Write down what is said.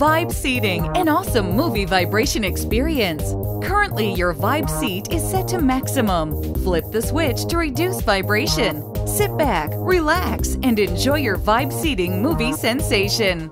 Vibe seating, an awesome movie vibration experience. Currently, your Vibe seat is set to maximum. Flip the switch to reduce vibration. Sit back, relax, and enjoy your Vibe seating movie sensation.